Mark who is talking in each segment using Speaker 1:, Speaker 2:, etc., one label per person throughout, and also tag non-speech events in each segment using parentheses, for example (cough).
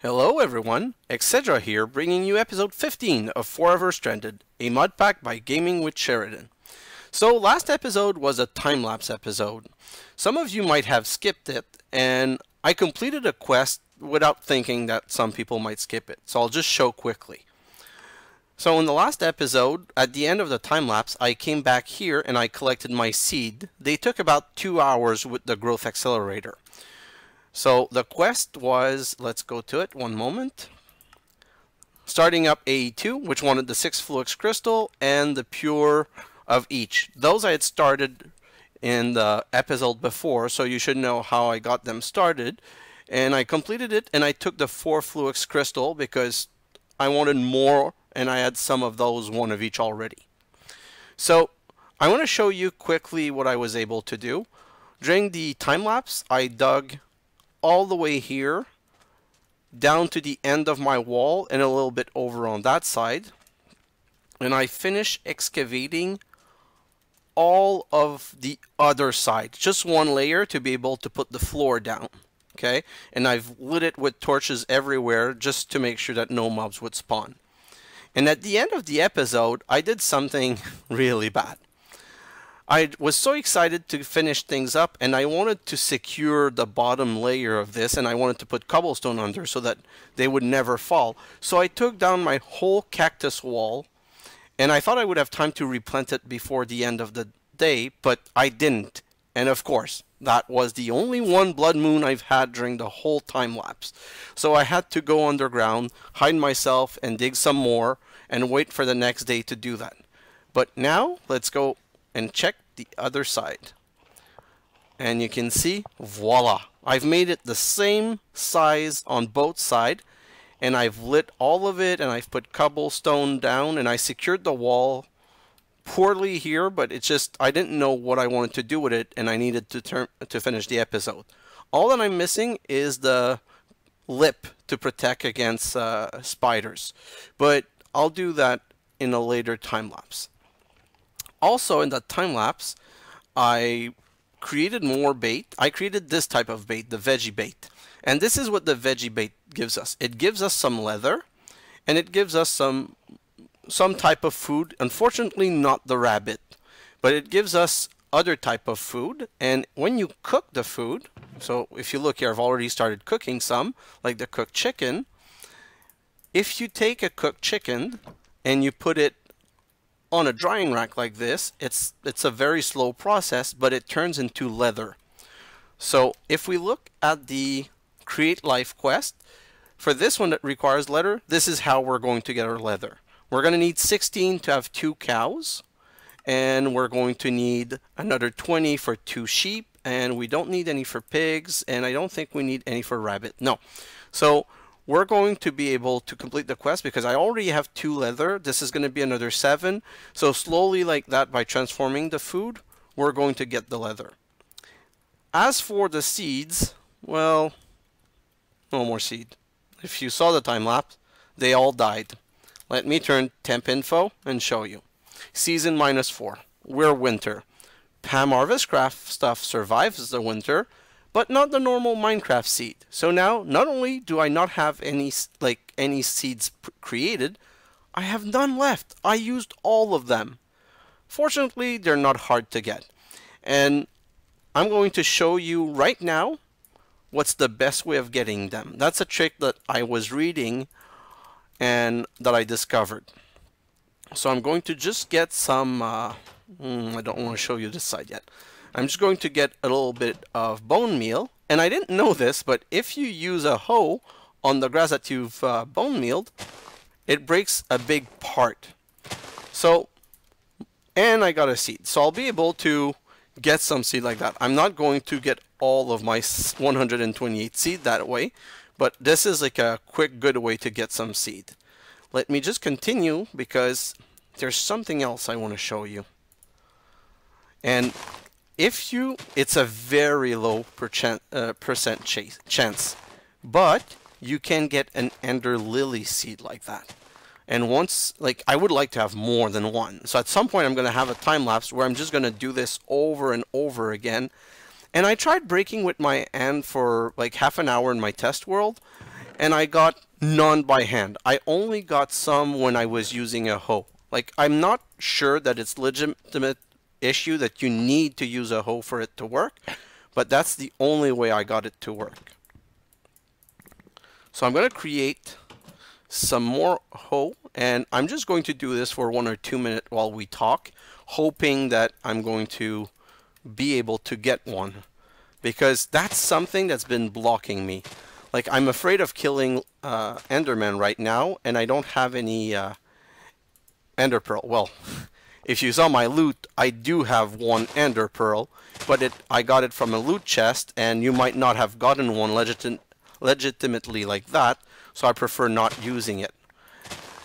Speaker 1: Hello everyone, xHedra here bringing you episode 15 of Forever Stranded, a mod pack by Gaming with Jerridan. So last episode was a time-lapse episode. Some of you might have skipped it, and I completed a quest without thinking that some people might skip it, so I'll just show quickly. So in the last episode, at the end of the time-lapse, I came back here and I collected my seed. They took about two hours with the growth accelerator. So the quest was, let's go to it, one moment. Starting up AE2, which wanted the 6 Flux Crystal and the Pure of each. Those I had started in the episode before, so you should know how I got them started. And I completed it, and I took the 4 Flux Crystal because I wanted more, and I had some of those, one of each already. So I want to show you quickly what I was able to do. During the time lapse, I dug all the way here down to the end of my wall and a little bit over on that side. And I finish excavating all of the other side. Just one layer to be able to put the floor down okay? And I've lit it with torches everywhere just to make sure that no mobs would spawn. And at the end of the episode I did something (laughs) really bad I was so excited to finish things up and I wanted to secure the bottom layer of this and I wanted to put cobblestone under so that they would never fall. So I took down my whole cactus wall and I thought I would have time to replant it before the end of the day, but I didn't. And of course, that was the only one blood moon I've had during the whole time lapse. So I had to go underground, hide myself and dig some more and wait for the next day to do that. But now let's go and check the other side. And you can see, voila! I've made it the same size on both sides and I've lit all of it and I've put cobblestone down and I secured the wall poorly here but it's just I didn't know what I wanted to do with it and I needed to turn to finish the episode. All that I'm missing is the lip to protect against uh, spiders but I'll do that in a later time lapse. Also in that time lapse, I created more bait. I created this type of bait, the veggie bait. And this is what the veggie bait gives us. It gives us some leather and it gives us some some type of food. Unfortunately not the rabbit, but it gives us other type of food and when you cook the food, so if you look here I've already started cooking some, like the cooked chicken. If you take a cooked chicken and you put it on a drying rack like this, it's it's a very slow process, but it turns into leather. So if we look at the create life quest, for this one that requires leather, this is how we're going to get our leather. We're going to need 16 to have two cows, and we're going to need another 20 for two sheep, and we don't need any for pigs, and I don't think we need any for rabbit. No. So we're going to be able to complete the quest because I already have two leather. This is going to be another seven. So slowly like that by transforming the food, we're going to get the leather. As for the seeds, well, no more seed. If you saw the time lapse, they all died. Let me turn temp info and show you. Season minus four. We're winter. Pam Harvestcraft stuff survives the winter, but not the normal Minecraft seed. So now, not only do I not have any like any seeds created, I have none left. I used all of them. Fortunately, they're not hard to get. And I'm going to show you right now what's the best way of getting them. That's a trick that I was reading and that I discovered. So I'm going to just get some, uh, hmm, I don't want to show you this side yet. I'm just going to get a little bit of bone meal. And I didn't know this, but if you use a hoe on the grass that you've uh, bone mealed, it breaks a big part. So, and I got a seed. So I'll be able to get some seed like that. I'm not going to get all of my 128 seed that way, but this is like a quick, good way to get some seed. Let me just continue because there's something else I want to show you. And if you, it's a very low percent, uh, percent chase, chance, but you can get an ender lily seed like that. And once, like, I would like to have more than one. So at some point, I'm going to have a time lapse where I'm just going to do this over and over again. And I tried breaking with my hand for like half an hour in my test world, and I got none by hand. I only got some when I was using a hoe. Like, I'm not sure that it's legitimate issue that you need to use a hoe for it to work, but that's the only way I got it to work. So I'm going to create some more hoe, and I'm just going to do this for one or two minutes while we talk, hoping that I'm going to be able to get one, because that's something that's been blocking me. Like, I'm afraid of killing uh, Enderman right now, and I don't have any uh, Ender Pearl. Well, (laughs) if you saw my loot, I do have one Ender Pearl, but it I got it from a loot chest, and you might not have gotten one legit legitimately like that, so I prefer not using it.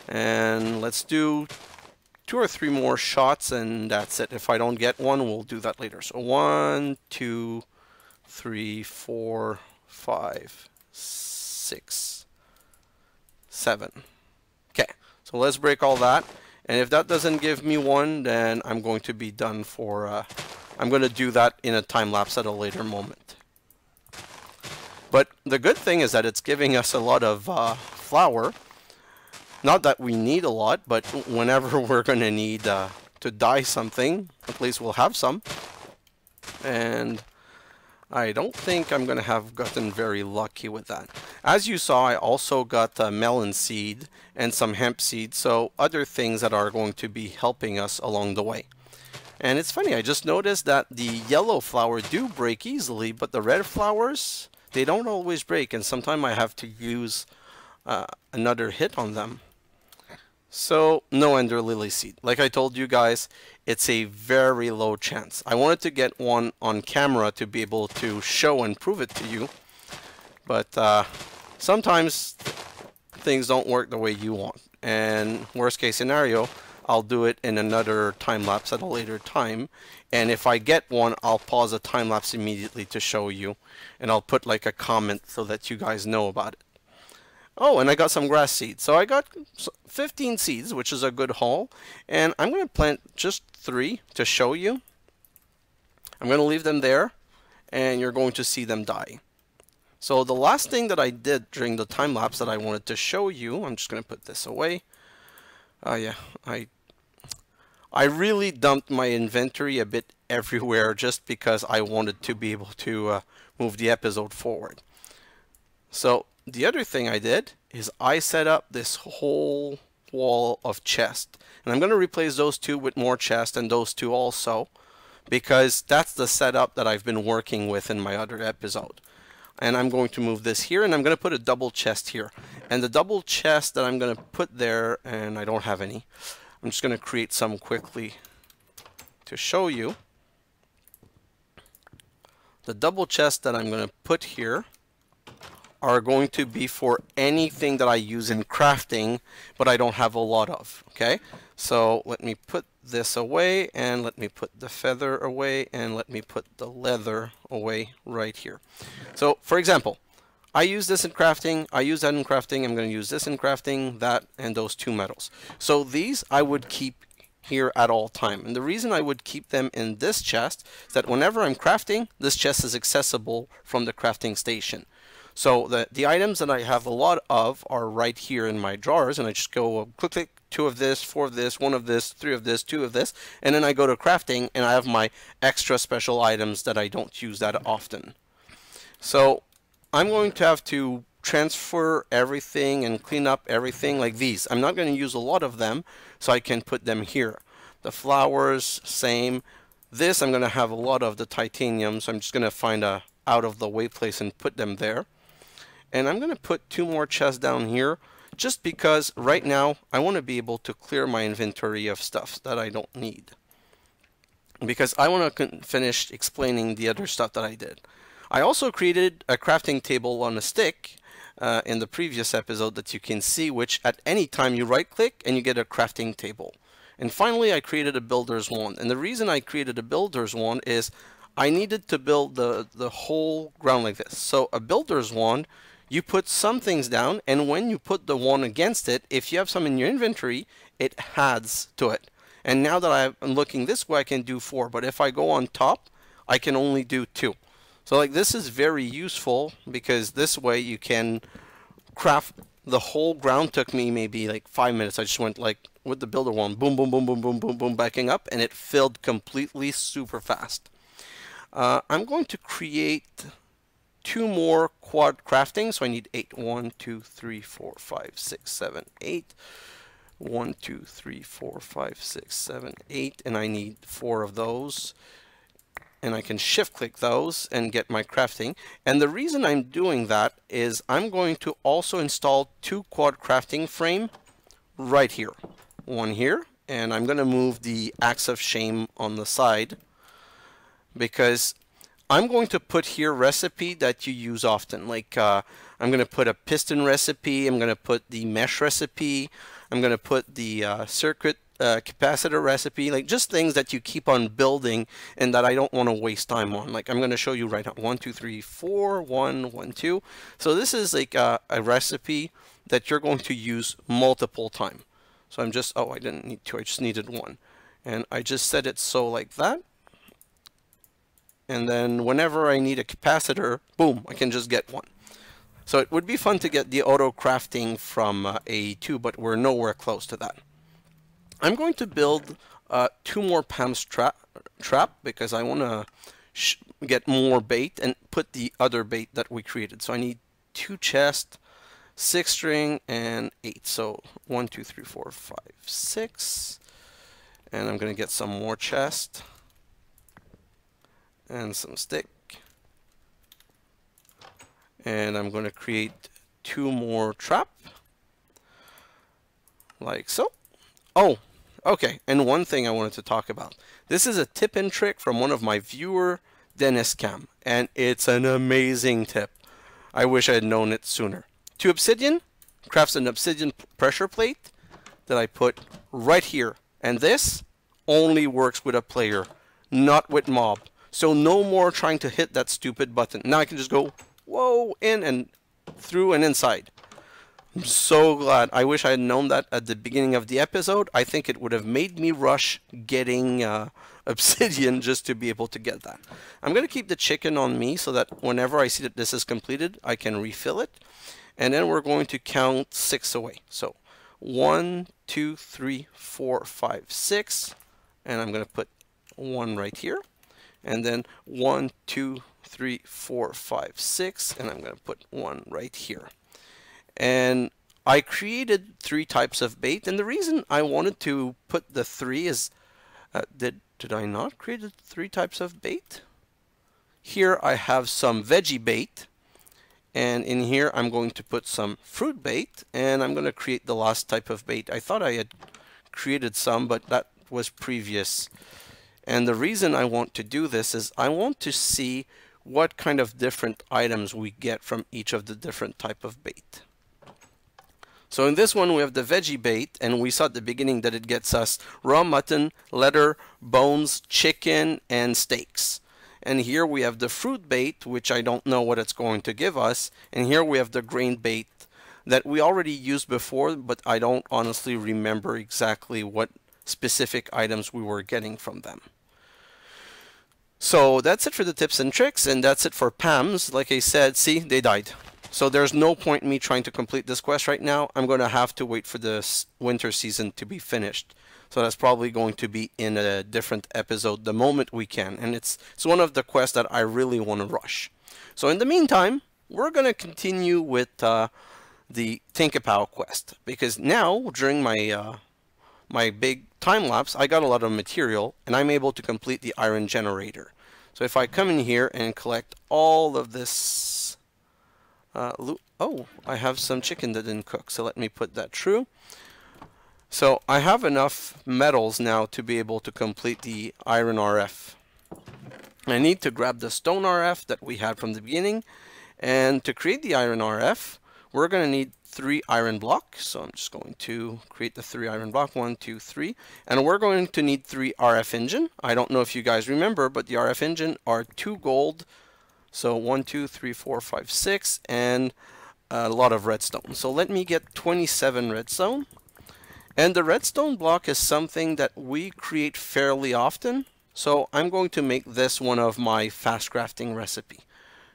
Speaker 1: And let's do two or three more shots, and that's it. If I don't get one, we'll do that later. So one, two, three, four, five, six, seven. Okay, so let's break all that. And if that doesn't give me one, then I'm going to be done for, uh, I'm going to do that in a time lapse at a later moment. But the good thing is that it's giving us a lot of uh, flour. Not that we need a lot, but whenever (laughs) we're going to need uh, to dye something, at least we'll have some. And I don't think I'm going to have gotten very lucky with that. As you saw, I also got a melon seed and some hemp seed, so other things that are going to be helping us along the way. And it's funny, I just noticed that the yellow flower do break easily, but the red flowers, they don't always break, and sometimes I have to use uh, another hit on them. So, no Ender Lily seed. Like I told you guys, it's a very low chance. I wanted to get one on camera to be able to show and prove it to you. But uh, sometimes things don't work the way you want. And worst case scenario, I'll do it in another time lapse at a later time. And if I get one, I'll pause the time lapse immediately to show you. And I'll put like a comment so that you guys know about it. Oh, and I got some grass seeds. So I got 15 seeds, which is a good haul. And I'm going to plant just three to show you. I'm going to leave them there, and you're going to see them die. So the last thing that I did during the time lapse that I wanted to show you, I'm just going to put this away. Oh uh, yeah, I I really dumped my inventory a bit (laughs) everywhere just because I wanted to be able to uh, move the episode forward. So the other thing I did is I set up this whole wall of chest. And I'm going to replace those two with more chest and those two also because that's the setup that I've been working with in my other episode. And I'm going to move this here and I'm going to put a double chest here. And the double chest that I'm going to put there, and I don't have any, I'm just going to create some quickly to show you. The double chest that I'm going to put here are going to be for anything that I use in crafting, but I don't have a lot of, okay? So let me put this away, and let me put the feather away, and let me put the leather away right here. So, for example, I use this in crafting, I use that in crafting, I'm going to use this in crafting, that, and those two metals. So these I would keep here at all time. And the reason I would keep them in this chest is that whenever I'm crafting, this chest is accessible from the crafting station. So the, the items that I have a lot of are right here in my drawers and I just go click, click, two of this, four of this, one of this, three of this, two of this, and then I go to crafting and I have my extra special items that I don't use that often. So I'm going to have to transfer everything and clean up everything like these. I'm not going to use a lot of them, so I can put them here. The flowers, same. This I'm going to have a lot of the titanium, so I'm just going to find a out of the way place and put them there. And I'm going to put two more chests down here just because right now I want to be able to clear my inventory of stuff that I don't need. Because I want to finish explaining the other stuff that I did. I also created a crafting table on a stick uh, in the previous episode that you can see, which at any time you right click and you get a crafting table. And finally, I created a builder's wand. And the reason I created a builder's wand is I needed to build the, the whole ground like this. So a builder's wand you put some things down and when you put the one against it if you have some in your inventory it adds to it and now that I'm looking this way I can do four but if I go on top I can only do two so like this is very useful because this way you can craft the whole ground took me maybe like five minutes. I just went like with the builder one, boom, boom, boom, boom, boom, boom, boom, backing up, and it filled completely super fast. Uh, I'm going to create two more quad crafting. So I need eight. One, two, three, four, five, six, seven, eight. One, two, three, four, five, six, seven, eight. And I need four of those. And I can shift click those and get my crafting. And the reason I'm doing that is I'm going to also install two quad crafting frame right here. One here. And I'm going to move the axe of shame on the side because I'm going to put here recipe that you use often. Like uh, I'm going to put a piston recipe. I'm going to put the mesh recipe. I'm going to put the uh, circuit uh, capacitor recipe. Like just things that you keep on building and that I don't want to waste time on. Like I'm going to show you right now. One, two, three, four, one, one, two. So this is like a, a recipe that you're going to use multiple time. So I'm just, oh, I didn't need two. I just needed one. And I just set it so like that and then whenever I need a capacitor, boom, I can just get one. So it would be fun to get the auto crafting from uh, AE2, but we're nowhere close to that. I'm going to build uh, two more PAMS tra trap because I want to get more bait and put the other bait that we created. So I need two chests, six string, and eight. So one, two, three, four, five, six. And I'm going to get some more chest and some stick. And I'm going to create two more trap. Like so. Oh, okay. And one thing I wanted to talk about. This is a tip and trick from one of my viewer, Denis Kam. And it's an amazing tip. I wish I had known it sooner. To obsidian, crafts an obsidian pressure plate that I put right here. And this only works with a player, not with mob. So no more trying to hit that stupid button. Now I can just go, whoa, in and through and inside. I'm so glad. I wish I had known that at the beginning of the episode. I think it would have made me rush getting uh, (laughs) obsidian just to be able to get that. I'm going to keep the chicken on me so that whenever I see that this is completed, I can refill it. And then we're going to count six away. So one, two, three, four, five, six. And I'm going to put one right here and then one, two, three, four, five, six, and I'm going to put one right here. And I created three types of bait, and the reason I wanted to put the three is, uh, did, did I not create three types of bait? Here I have some veggie bait, and in here I'm going to put some fruit bait, and I'm going to create the last type of bait. I thought I had created some, but that was previous and the reason I want to do this is I want to see what kind of different items we get from each of the different type of bait. So in this one we have the veggie bait and we saw at the beginning that it gets us raw mutton, leather, bones, chicken and steaks. And here we have the fruit bait which I don't know what it's going to give us and here we have the grain bait that we already used before but I don't honestly remember exactly what specific items we were getting from them. So that's it for the tips and tricks, and that's it for PAMs. Like I said, see, they died. So there's no point in me trying to complete this quest right now. I'm going to have to wait for this winter season to be finished. So that's probably going to be in a different episode the moment we can. And it's, it's one of the quests that I really want to rush. So in the meantime, we're going to continue with uh, the Tinkerpow quest. Because now, during my, uh, my big time lapse, I got a lot of material and I'm able to complete the iron generator. So if I come in here and collect all of this uh, oh, I have some chicken that didn't cook, so let me put that true. So I have enough metals now to be able to complete the iron RF. I need to grab the stone RF that we had from the beginning, and to create the iron RF, we're going to need three iron block. So I'm just going to create the three iron block, one, two, three. And we're going to need three RF engine. I don't know if you guys remember, but the RF engine are two gold. So one, two, three, four, five, six, and a lot of redstone. So let me get 27 redstone. And the redstone block is something that we create fairly often. So I'm going to make this one of my fast crafting recipe.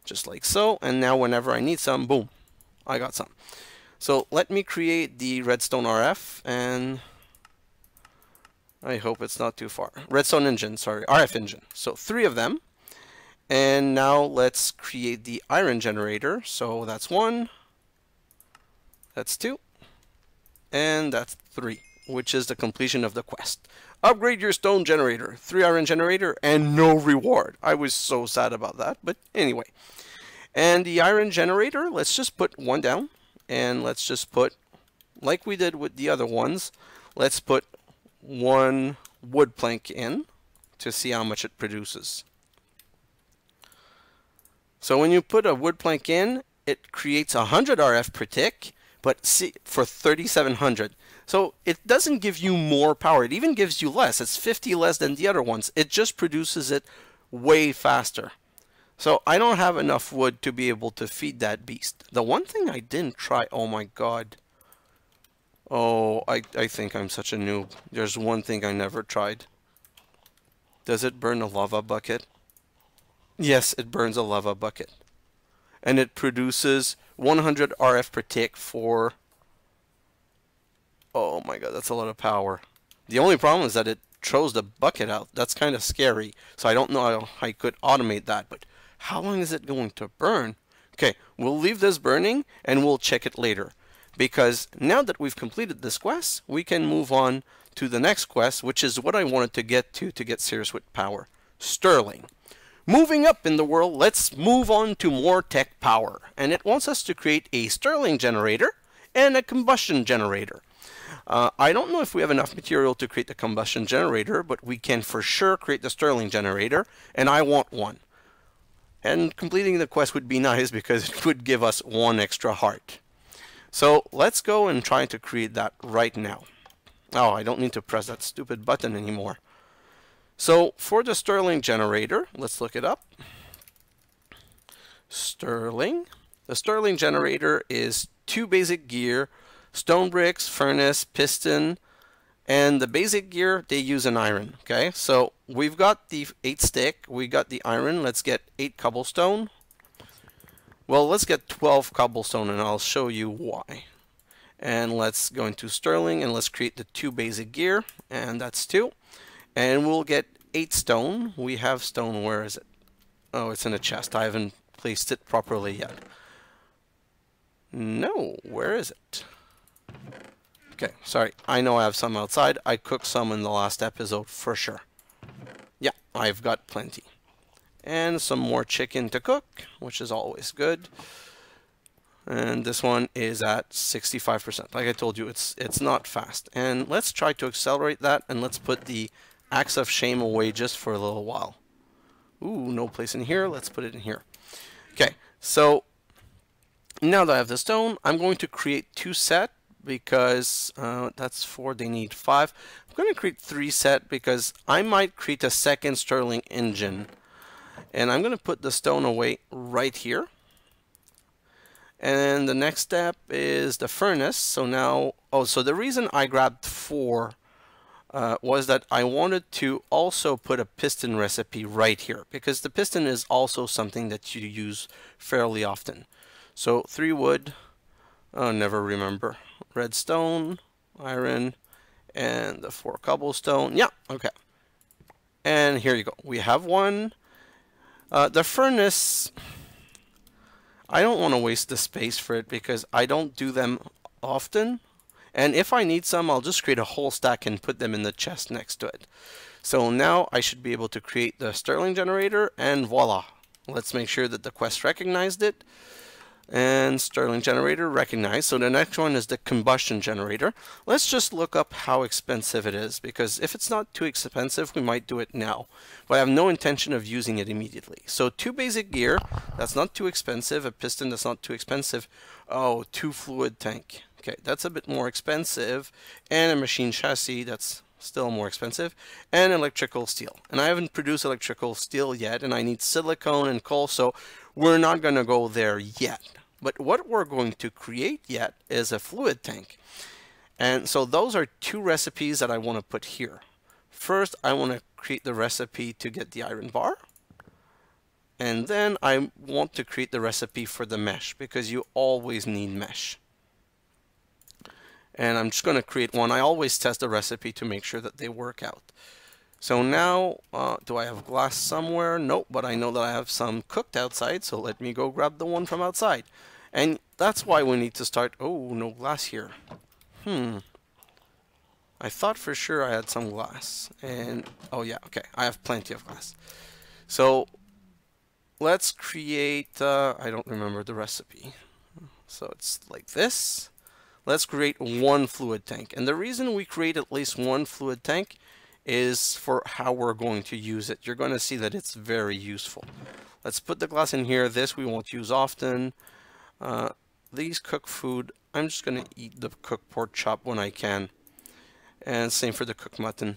Speaker 1: Just like so. And now whenever I need some, boom, I got some. So let me create the redstone RF and I hope it's not too far. Redstone engine, sorry, RF engine. So three of them. And now let's create the iron generator. So that's one, that's two, and that's three, which is the completion of the quest. Upgrade your stone generator, three iron generator, and no reward. I was so sad about that, but anyway. And the iron generator, let's just put one down, and let's just put, like we did with the other ones, let's put one wood plank in to see how much it produces. So when you put a wood plank in, it creates 100 RF per tick, but see, for 3700. So it doesn't give you more power. It even gives you less. It's 50 less than the other ones. It just produces it way faster. So I don't have enough wood to be able to feed that beast. The one thing I didn't try, oh my god. Oh, I, I think I'm such a noob. There's one thing I never tried. Does it burn a lava bucket? Yes, it burns a lava bucket. And it produces 100 RF per tick for... Oh my god, that's a lot of power. The only problem is that it throws the bucket out. That's kind of scary. So I don't know how I could automate that. But how long is it going to burn? Okay, we'll leave this burning and we'll check it later. Because now that we've completed this quest, we can move on to the next quest, which is what I wanted to get to to get serious with power. Sterling. Moving up in the world, let's move on to more tech power. And it wants us to create a Stirling generator and a combustion generator. Uh, I don't know if we have enough material to create the combustion generator, but we can for sure create the Stirling generator, and I want one. And completing the quest would be nice because it would give us one extra heart. So let's go and try to create that right now. Oh, I don't need to press that stupid button anymore. So for the Stirling generator, let's look it up. Sterling. The Stirling generator is two basic gear, stone bricks, furnace, piston, and the basic gear, they use an iron. Okay, so we've got the eight stick, we got the iron. Let's get eight cobblestone. Well, let's get 12 cobblestone and I'll show you why. And let's go into sterling and let's create the two basic gear, and that's two. And we'll get 8 stone. We have stone. Where is it? Oh, it's in a chest. I haven't placed it properly yet. No, where is it? Okay, sorry. I know I have some outside. I cooked some in the last episode for sure. I've got plenty. And some more chicken to cook, which is always good. And this one is at 65%. Like I told you, it's it's not fast. And let's try to accelerate that and let's put the Axe of Shame away just for a little while. Ooh, no place in here. Let's put it in here. Okay, so now that I have the stone, I'm going to create two set because uh, that's four, they need five. Going to create three set because I might create a second Stirling engine. And I'm going to put the stone away right here. And the next step is the furnace. So now, oh, so the reason I grabbed four uh, was that I wanted to also put a piston recipe right here because the piston is also something that you use fairly often. So three wood, oh, never remember, redstone, iron, and the four cobblestone. Yeah, okay. And here you go. We have one. Uh, the furnace, I don't want to waste the space for it because I don't do them often. And if I need some, I'll just create a whole stack and put them in the chest next to it. So now I should be able to create the Stirling generator and voila. Let's make sure that the quest recognized it. And Stirling generator recognized. So the next one is the combustion generator. Let's just look up how expensive it is because if it's not too expensive, we might do it now. But I have no intention of using it immediately. So two basic gear, that's not too expensive. A piston that's not too expensive. Oh, two fluid tank. Okay, that's a bit more expensive. And a machine chassis, that's still more expensive. And electrical steel. And I haven't produced electrical steel yet, and I need silicone and coal, so we're not going to go there yet. But what we're going to create yet is a fluid tank. And so those are two recipes that I want to put here. First, I want to create the recipe to get the iron bar. And then I want to create the recipe for the mesh because you always need mesh. And I'm just going to create one. I always test the recipe to make sure that they work out. So now, uh, do I have glass somewhere? Nope, but I know that I have some cooked outside, so let me go grab the one from outside. And that's why we need to start... Oh, no glass here. Hmm. I thought for sure I had some glass. And, oh yeah, okay, I have plenty of glass. So, let's create, uh, I don't remember the recipe. So it's like this. Let's create one fluid tank. And the reason we create at least one fluid tank is for how we're going to use it. You're going to see that it's very useful. Let's put the glass in here. This we won't use often. Uh, these cook food, I'm just going to eat the cooked pork chop when I can. And same for the cooked mutton.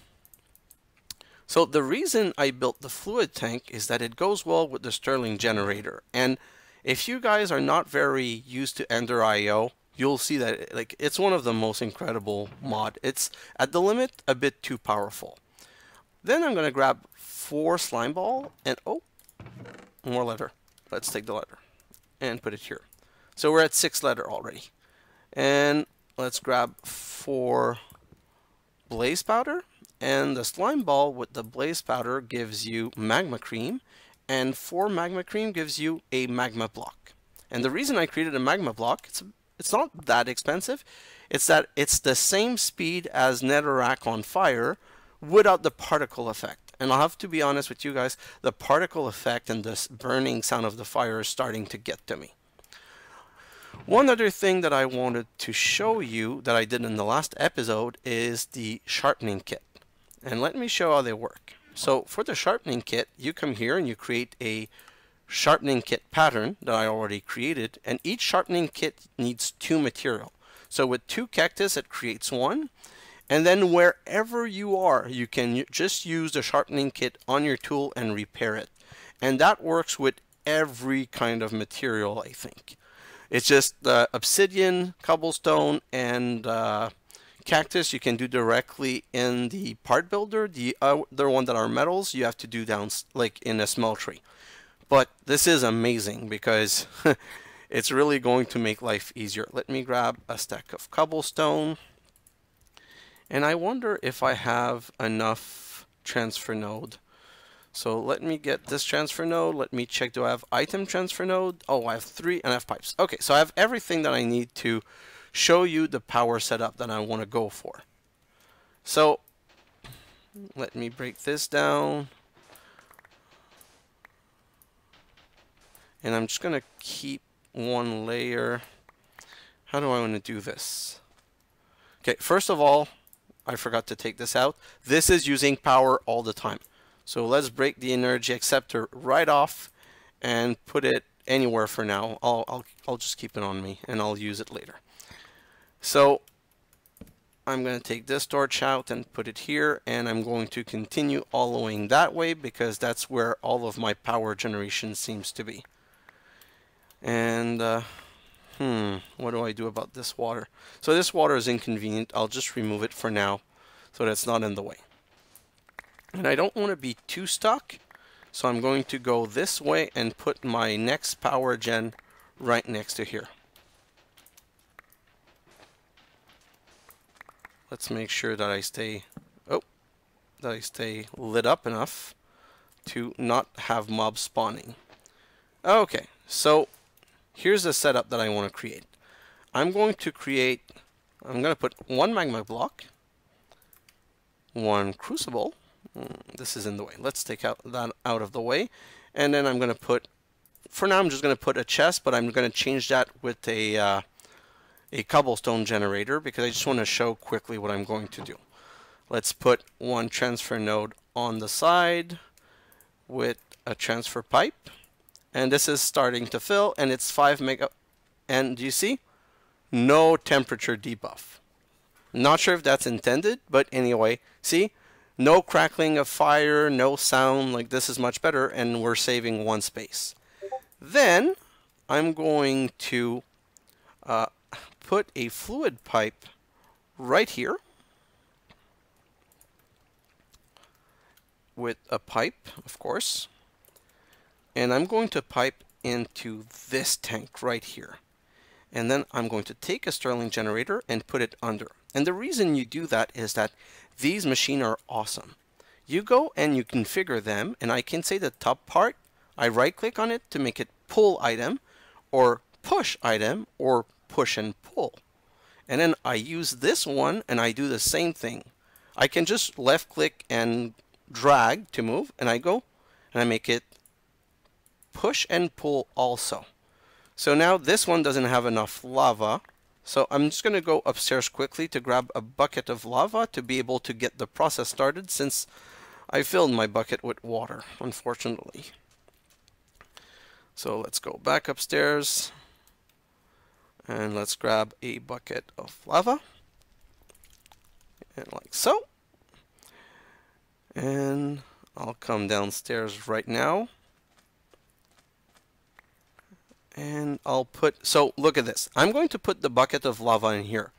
Speaker 1: So the reason I built the fluid tank is that it goes well with the Stirling generator. And if you guys are not very used to Ender IO, you'll see that like it's one of the most incredible mod. It's at the limit a bit too powerful. Then I'm going to grab four slime ball and oh, more letter. Let's take the letter and put it here. So we're at six letter already. And let's grab four blaze powder and the slime ball with the blaze powder gives you magma cream and four magma cream gives you a magma block. And the reason I created a magma block, it's, it's not that expensive, it's that it's the same speed as netherrack on fire without the particle effect. And I'll have to be honest with you guys, the particle effect and this burning sound of the fire is starting to get to me. One other thing that I wanted to show you that I did in the last episode is the sharpening kit. And let me show how they work. So for the sharpening kit, you come here and you create a sharpening kit pattern that I already created. And each sharpening kit needs two material. So with two cactus, it creates one. And then wherever you are, you can just use the sharpening kit on your tool and repair it. And that works with every kind of material, I think. It's just the obsidian, cobblestone, and uh, cactus you can do directly in the part builder. The other one that are metals you have to do down like in a smeltery. But this is amazing because (laughs) it's really going to make life easier. Let me grab a stack of cobblestone. And I wonder if I have enough transfer node. So let me get this transfer node. Let me check, do I have item transfer node? Oh, I have three and I have pipes. Okay, so I have everything that I need to show you the power setup that I want to go for. So let me break this down. And I'm just going to keep one layer. How do I want to do this? Okay, first of all, I forgot to take this out. This is using power all the time. So let's break the energy acceptor right off and put it anywhere for now. I'll, I'll, I'll just keep it on me and I'll use it later. So I'm going to take this torch out and put it here and I'm going to continue all that way because that's where all of my power generation seems to be. And uh, hmm, what do I do about this water? So this water is inconvenient. I'll just remove it for now so that it's not in the way. And I don't want to be too stuck, so I'm going to go this way and put my next power gen right next to here. Let's make sure that I stay, oh, that I stay lit up enough to not have mobs spawning. Okay, so here's the setup that I want to create. I'm going to create, I'm going to put one magma block, one crucible, Mm, this is in the way. Let's take out that out of the way. And then I'm going to put, for now I'm just going to put a chest, but I'm going to change that with a, uh, a cobblestone generator because I just want to show quickly what I'm going to do. Let's put one transfer node on the side with a transfer pipe. And this is starting to fill and it's 5 mega. And do you see? No temperature debuff. Not sure if that's intended, but anyway, see? no crackling of fire, no sound, like this is much better, and we're saving one space. Then I'm going to uh, put a fluid pipe right here with a pipe, of course. And I'm going to pipe into this tank right here. And then I'm going to take a Stirling generator and put it under. And the reason you do that is that these machines are awesome. You go and you configure them, and I can say the top part, I right click on it to make it pull item, or push item, or push and pull. And then I use this one and I do the same thing. I can just left click and drag to move, and I go and I make it push and pull also. So now this one doesn't have enough lava. So I'm just going to go upstairs quickly to grab a bucket of lava to be able to get the process started since I filled my bucket with water, unfortunately. So let's go back upstairs and let's grab a bucket of lava and like so. And I'll come downstairs right now and I'll put, so look at this. I'm going to put the bucket of lava in here.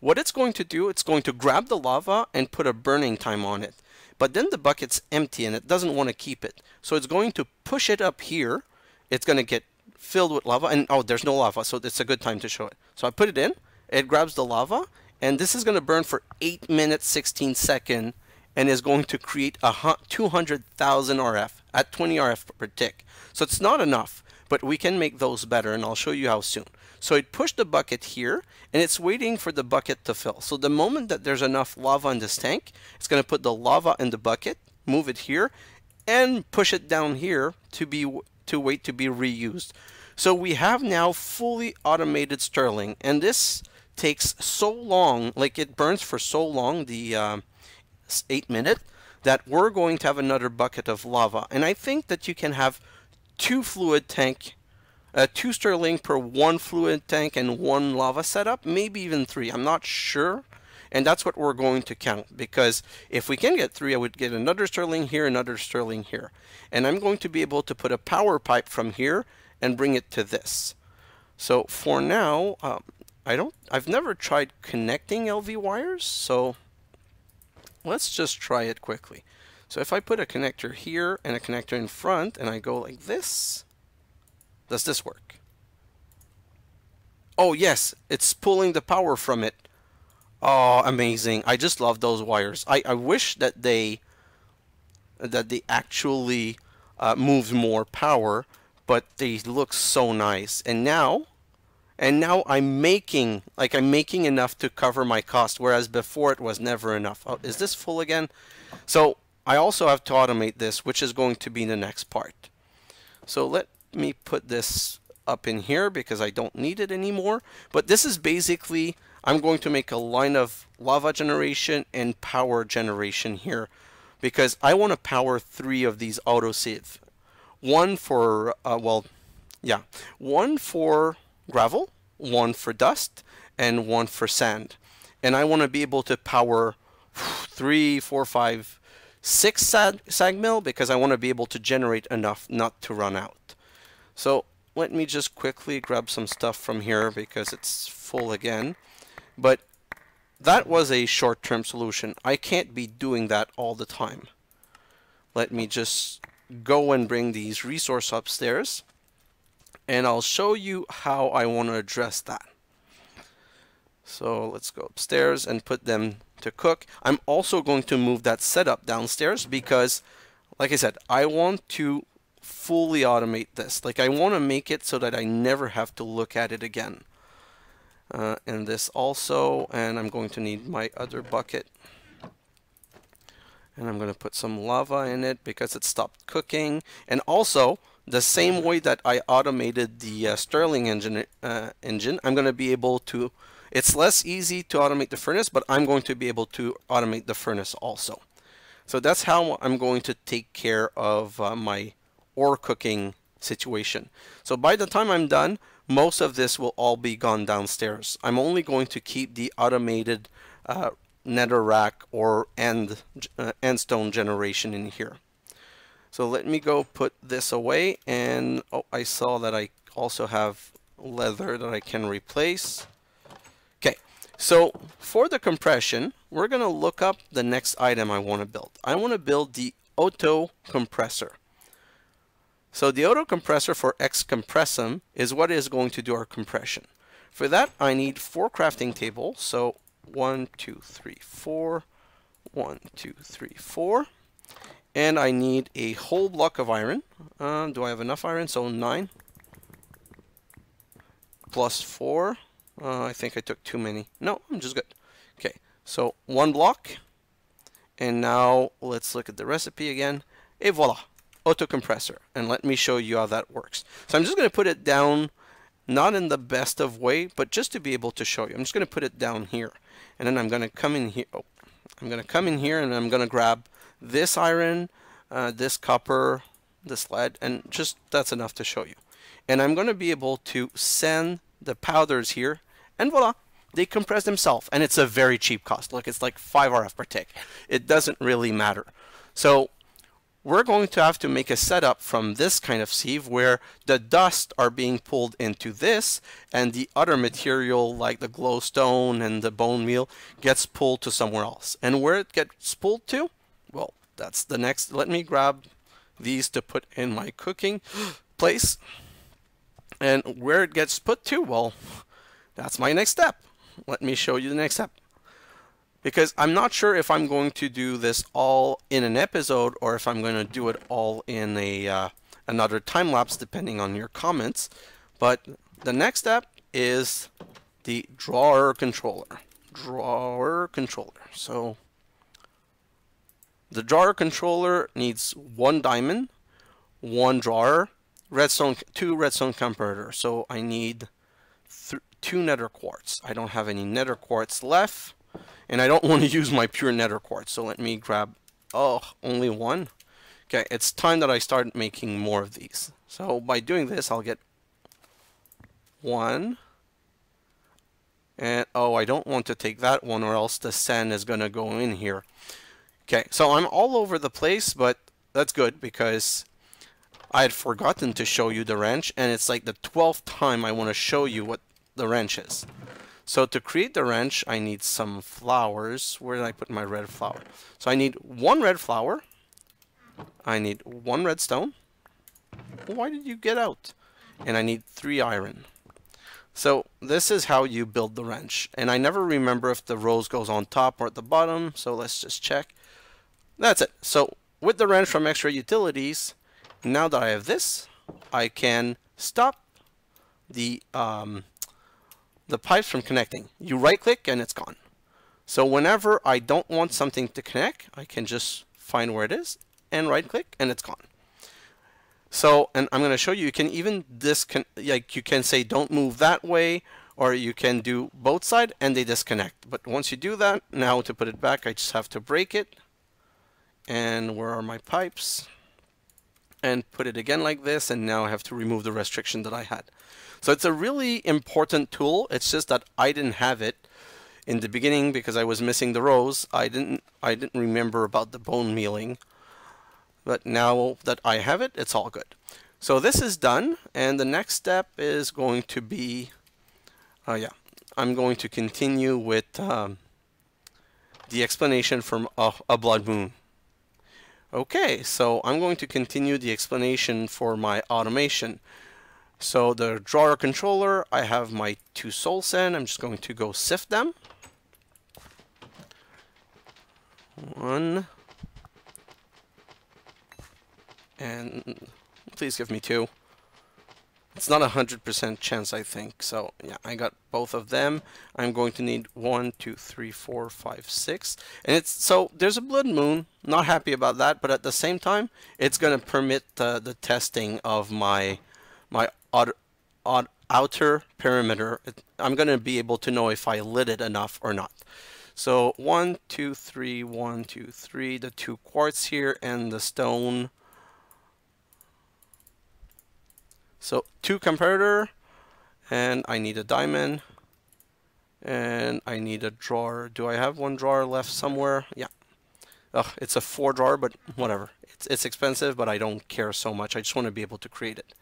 Speaker 1: What it's going to do, it's going to grab the lava and put a burning time on it. But then the bucket's empty and it doesn't want to keep it. So it's going to push it up here. It's going to get filled with lava and oh, there's no lava. So it's a good time to show it. So I put it in, it grabs the lava and this is going to burn for 8 minutes 16 seconds and is going to create a 200,000 RF at 20 RF per tick. So it's not enough but we can make those better and I'll show you how soon. So it pushed the bucket here and it's waiting for the bucket to fill. So the moment that there's enough lava in this tank, it's going to put the lava in the bucket, move it here, and push it down here to be to wait to be reused. So we have now fully automated Stirling and this takes so long, like it burns for so long, the uh, 8 minute, that we're going to have another bucket of lava. And I think that you can have two fluid tank, uh, two sterling per one fluid tank and one lava setup, maybe even three. I'm not sure. And that's what we're going to count because if we can get three, I would get another sterling here, another sterling here. And I'm going to be able to put a power pipe from here and bring it to this. So for now, um, I don't, I've never tried connecting LV wires, so let's just try it quickly. So if I put a connector here and a connector in front and I go like this, does this work? Oh yes, it's pulling the power from it. Oh, amazing. I just love those wires. I, I wish that they that they actually uh, moved more power, but they look so nice. And now, and now I'm making, like I'm making enough to cover my cost, whereas before it was never enough. Oh, is this full again? So I also have to automate this, which is going to be the next part. So let me put this up in here because I don't need it anymore. But this is basically, I'm going to make a line of lava generation and power generation here because I want to power three of these autosieve. One for, uh, well, yeah, one for gravel, one for dust, and one for sand. And I want to be able to power three, four, five six sag, sag mill because I want to be able to generate enough not to run out. So let me just quickly grab some stuff from here because it's full again. But that was a short-term solution. I can't be doing that all the time. Let me just go and bring these resource upstairs and I'll show you how I want to address that. So let's go upstairs and put them to cook. I'm also going to move that setup downstairs because, like I said, I want to fully automate this. Like I want to make it so that I never have to look at it again. Uh, and this also, and I'm going to need my other bucket. And I'm going to put some lava in it because it stopped cooking. And also, the same way that I automated the uh, Stirling engine, uh, engine, I'm going to be able to it's less easy to automate the furnace, but I'm going to be able to automate the furnace also. So that's how I'm going to take care of uh, my ore cooking situation. So by the time I'm done, most of this will all be gone downstairs. I'm only going to keep the automated uh, nether rack or end, uh, end stone generation in here. So let me go put this away and oh, I saw that I also have leather that I can replace. So for the compression, we're going to look up the next item I want to build. I want to build the auto compressor. So the auto compressor for ExCompressum is what is going to do our compression. For that, I need four crafting tables. So one, two, three, four, one, two, three, four. And I need a whole block of iron. Uh, do I have enough iron? So nine plus four. Uh, I think I took too many. No, I'm just good. Okay, so one block. And now let's look at the recipe again. Et voila, auto compressor. And let me show you how that works. So I'm just going to put it down, not in the best of way, but just to be able to show you. I'm just going to put it down here. And then I'm going to come in here. Oh, I'm going to come in here and I'm going to grab this iron, uh, this copper, this lead, and just that's enough to show you. And I'm going to be able to send the powders here, and voila, they compress themselves. And it's a very cheap cost. Look, it's like 5 RF per tick. It doesn't really matter. So we're going to have to make a setup from this kind of sieve where the dust are being pulled into this and the other material like the glowstone and the bone meal gets pulled to somewhere else. And where it gets pulled to? Well, that's the next. Let me grab these to put in my cooking (gasps) place. And where it gets put to, well, that's my next step. Let me show you the next step because I'm not sure if I'm going to do this all in an episode or if I'm going to do it all in a uh, another time lapse depending on your comments. But the next step is the drawer controller. Drawer controller. So the drawer controller needs one diamond, one drawer, redstone, two redstone comparators. So I need two nether quartz. I don't have any nether quartz left. And I don't (laughs) want to use my pure nether quartz, so let me grab, oh, only one? Okay, it's time that I start making more of these. So by doing this, I'll get one. And, oh, I don't want to take that one or else the sand is going to go in here. Okay, so I'm all over the place, but that's good because I had forgotten to show you the wrench, and it's like the 12th time I want to show you what the wrench is. So to create the wrench, I need some flowers. Where did I put my red flower? So I need one red flower. I need one redstone. Why did you get out? And I need three iron. So this is how you build the wrench. And I never remember if the rose goes on top or at the bottom. So let's just check. That's it. So with the wrench from Extra Utilities, now that I have this, I can stop the um, the pipes from connecting. You right click and it's gone. So whenever I don't want something to connect, I can just find where it is and right click and it's gone. So, and I'm going to show you, you can even disconnect, like you can say don't move that way or you can do both side and they disconnect. But once you do that, now to put it back, I just have to break it. And where are my pipes? And put it again like this and now I have to remove the restriction that I had. So it's a really important tool. It's just that I didn't have it in the beginning because I was missing the rose. I didn't I didn't remember about the bone mealing. But now that I have it, it's all good. So this is done, and the next step is going to be, oh uh, yeah, I'm going to continue with um, the explanation from a, a blood moon. Okay, so I'm going to continue the explanation for my automation. So the drawer controller, I have my two souls in. I'm just going to go sift them. One. And please give me two. It's not a 100% chance, I think. So, yeah, I got both of them. I'm going to need one, two, three, four, five, six. And it's so there's a blood moon. Not happy about that, but at the same time, it's going to permit uh, the testing of my my outer, outer perimeter, I'm going to be able to know if I lit it enough or not. So one, two, three, one, two, three, the two quartz here and the stone. So two comparator and I need a diamond and I need a drawer. Do I have one drawer left somewhere? Yeah. Ugh, it's a four drawer, but whatever. It's, it's expensive, but I don't care so much. I just want to be able to create it.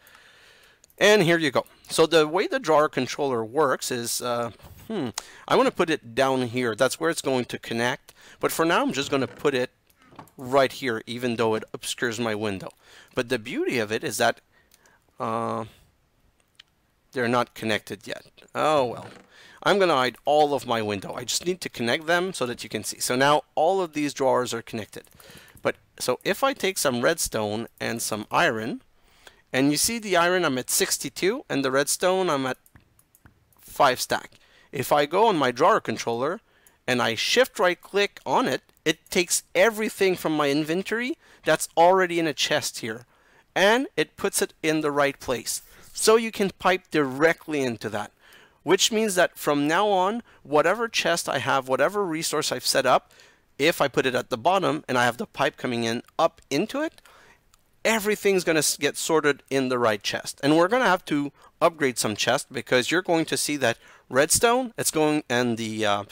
Speaker 1: And here you go. So the way the drawer controller works is, uh, hmm, I want to put it down here. That's where it's going to connect. But for now, I'm just going to put it right here, even though it obscures my window. But the beauty of it is that uh, they're not connected yet. Oh well. I'm going to hide all of my window. I just need to connect them so that you can see. So now all of these drawers are connected. But so if I take some redstone and some iron, and you see the iron I'm at 62 and the redstone I'm at 5 stack. If I go on my drawer controller and I shift right click on it, it takes everything from my inventory that's already in a chest here and it puts it in the right place. So you can pipe directly into that which means that from now on, whatever chest I have, whatever resource I've set up, if I put it at the bottom and I have the pipe coming in up into it, everything's going to get sorted in the right chest. And we're going to have to upgrade some chests because you're going to see that redstone, it's going, and the uh,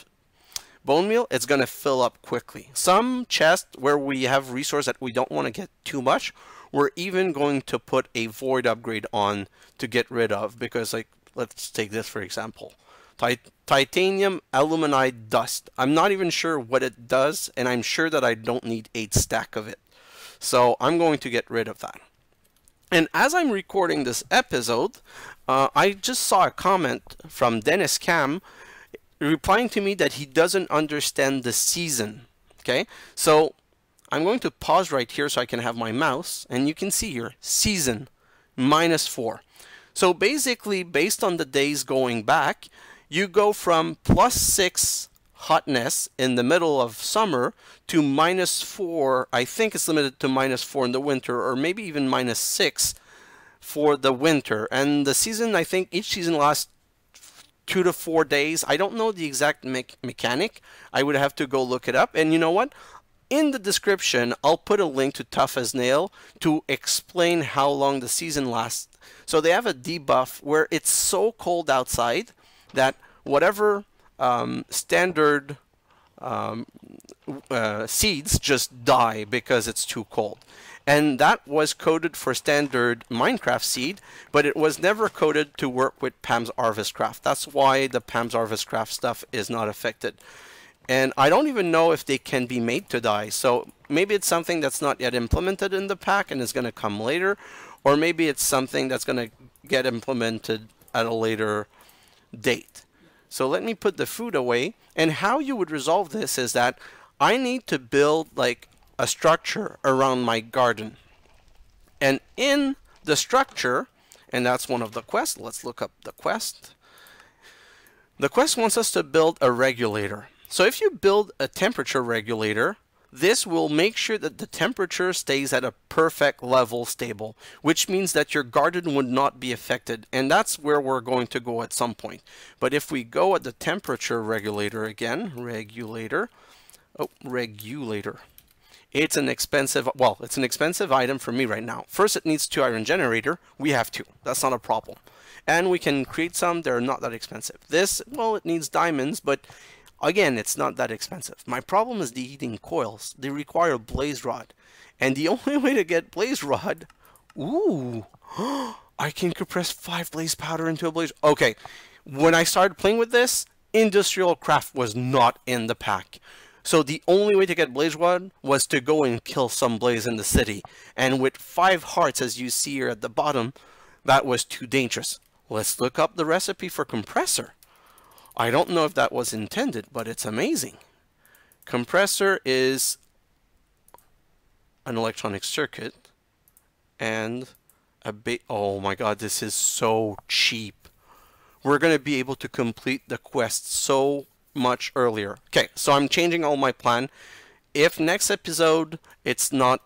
Speaker 1: bone meal, it's going to fill up quickly. Some chests where we have resource that we don't want to get too much, we're even going to put a void upgrade on to get rid of because like let's take this for example. Tit titanium aluminide dust. I'm not even sure what it does, and I'm sure that I don't need eight stack of it. So I'm going to get rid of that. And as I'm recording this episode, uh, I just saw a comment from Denis Kam replying to me that he doesn't understand the season. Okay, so I'm going to pause right here so I can have my mouse, and you can see here, season, minus 4. So basically, based on the days going back, you go from plus 6 hotness in the middle of summer to minus 4. I think it's limited to minus 4 in the winter, or maybe even minus 6 for the winter. And the season, I think each season lasts two to four days. I don't know the exact me mechanic. I would have to go look it up. And you know what? In the description, I'll put a link to Tough as Nail to explain how long the season lasts. So they have a debuff where it's so cold outside that whatever um, standard um, uh, seeds just die because it's too cold. And that was coded for standard Minecraft seed, but it was never coded to work with Pam's Harvest Craft. That's why the Pam's Harvest Craft stuff is not affected. And I don't even know if they can be made to die. So maybe it's something that's not yet implemented in the pack and is going to come later. Or maybe it's something that's going to get implemented at a later date. So let me put the food away. And how you would resolve this is that I need to build like a structure around my garden. And in the structure, and that's one of the quests, let's look up the quest. The quest wants us to build a regulator. So if you build a temperature regulator, this will make sure that the temperature stays at a perfect level stable, which means that your garden would not be affected. And that's where we're going to go at some point. But if we go at the temperature regulator again, regulator, oh, regulator. It's an expensive, well, it's an expensive item for me right now. First, it needs two iron generator. We have two. That's not a problem. And we can create some. They're not that expensive. This, well, it needs diamonds, but Again, it's not that expensive. My problem is the heating coils. They require blaze rod. And the (laughs) only way to get blaze rod... (gasps) Ooh! (gasps) I can compress 5 blaze powder into a blaze... Okay, when I started playing with this, industrial craft was not in the pack. So the only way to get blaze rod was to go and kill some blaze in the city. And with 5 hearts, as you see here at the bottom, that was too dangerous. Let's look up the recipe for compressor. I don't know if that was intended, but it's amazing. Compressor is an electronic circuit and a bit. Oh my god, this is so cheap. We're going to be able to complete the quest so much earlier. Okay, so I'm changing all my plan. If next episode it's not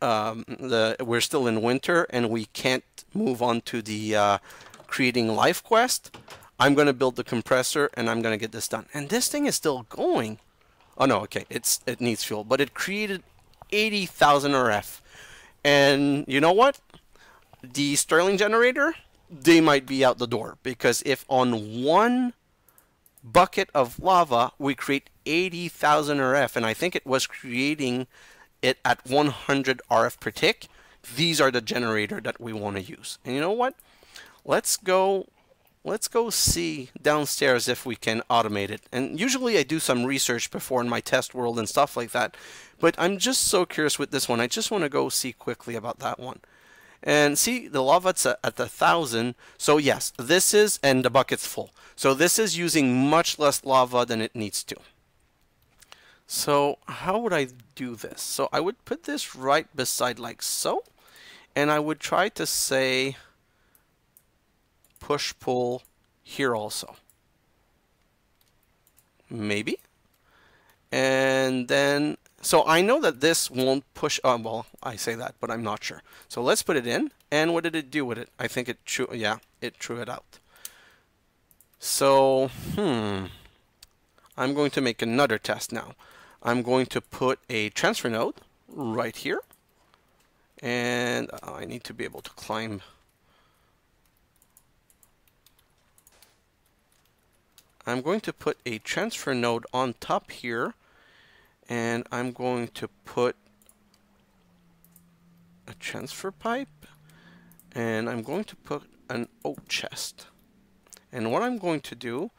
Speaker 1: um, the we're still in winter and we can't move on to the uh, creating life quest, I'm going to build the compressor and I'm going to get this done. And this thing is still going. Oh no, okay, it's it needs fuel, but it created 80,000 RF. And you know what? The Stirling generator, they might be out the door because if on one bucket of lava we create 80,000 RF and I think it was creating it at 100 RF per tick, these are the generator that we want to use. And you know what? Let's go let's go see downstairs if we can automate it. And usually I do some research before in my test world and stuff like that. But I'm just so curious with this one. I just want to go see quickly about that one. And see, the lava's at the thousand. So yes, this is, and the bucket's full. So this is using much less lava than it needs to. So how would I do this? So I would put this right beside like so. And I would try to say push pull here also. Maybe. And then, so I know that this won't push, uh, well, I say that, but I'm not sure. So let's put it in. And what did it do with it? I think it, true, yeah, it threw it out. So, hmm, I'm going to make another test now. I'm going to put a transfer node right here. And I need to be able to climb I'm going to put a transfer node on top here and I'm going to put a transfer pipe and I'm going to put an oak chest. And what I'm going to do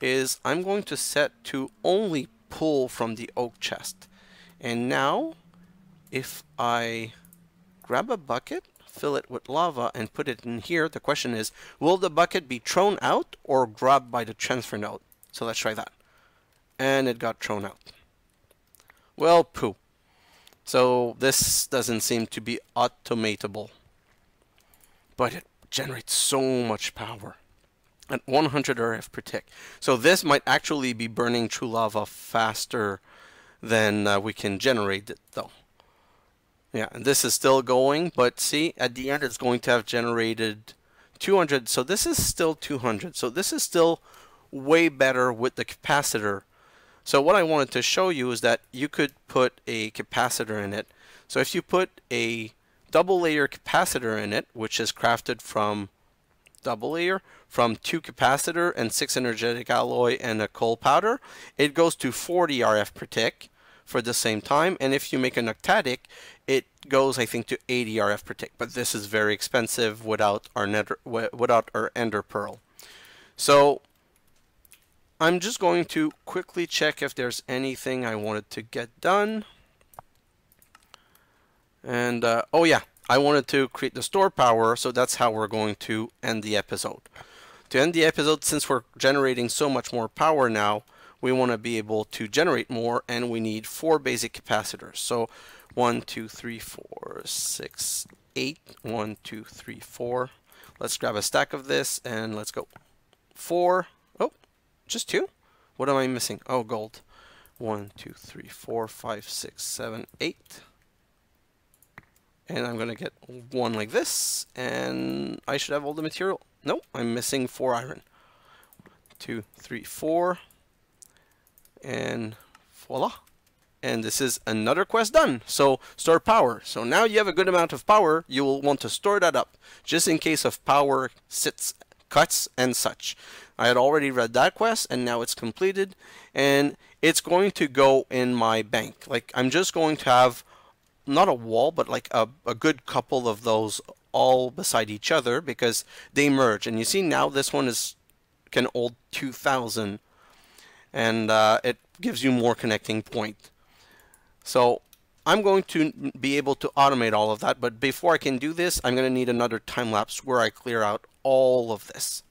Speaker 1: is I'm going to set to only pull from the oak chest. And now if I grab a bucket fill it with lava and put it in here, the question is, will the bucket be thrown out or grabbed by the transfer node? So let's try that. And it got thrown out. Well, poo. So this doesn't seem to be automatable. But it generates so much power at 100 RF per tick. So this might actually be burning true lava faster than uh, we can generate it though. Yeah, and this is still going, but see, at the end it's going to have generated 200. So this is still 200. So this is still way better with the capacitor. So what I wanted to show you is that you could put a capacitor in it. So if you put a double layer capacitor in it, which is crafted from double layer, from two capacitor and six energetic alloy and a coal powder, it goes to 40 RF per tick for the same time. And if you make an octadic, it goes, I think, to 80 RF per tick. But this is very expensive without our nether, without our ender pearl. So I'm just going to quickly check if there's anything I wanted to get done. And, uh, oh yeah, I wanted to create the store power, so that's how we're going to end the episode. To end the episode, since we're generating so much more power now, we want to be able to generate more and we need four basic capacitors. So one, two, three, four, six, eight. One, two, three, four. Let's grab a stack of this and let's go. Four. Oh, just two? What am I missing? Oh, gold. One, two, three, four, five, six, seven, eight. And I'm going to get one like this, and I should have all the material. No, I'm missing four iron. Two, three, four and voila. And this is another quest done. So store power. So now you have a good amount of power you will want to store that up just in case of power sits cuts and such. I had already read that quest and now it's completed and it's going to go in my bank. Like I'm just going to have not a wall but like a, a good couple of those all beside each other because they merge. And you see now this one is can hold 2000 and uh, it gives you more connecting point. So I'm going to be able to automate all of that, but before I can do this, I'm going to need another time lapse where I clear out all of this.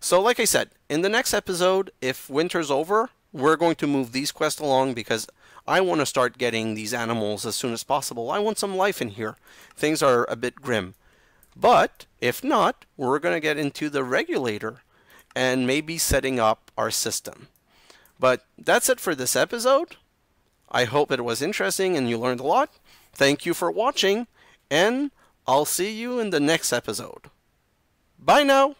Speaker 1: So like I said, in the next episode, if winter's over, we're going to move these quests along because I want to start getting these animals as soon as possible. I want some life in here. Things are a bit grim. But if not, we're going to get into the regulator and maybe setting up our system. But that's it for this episode. I hope it was interesting and you learned a lot. Thank you for watching, and I'll see you in the next episode. Bye now!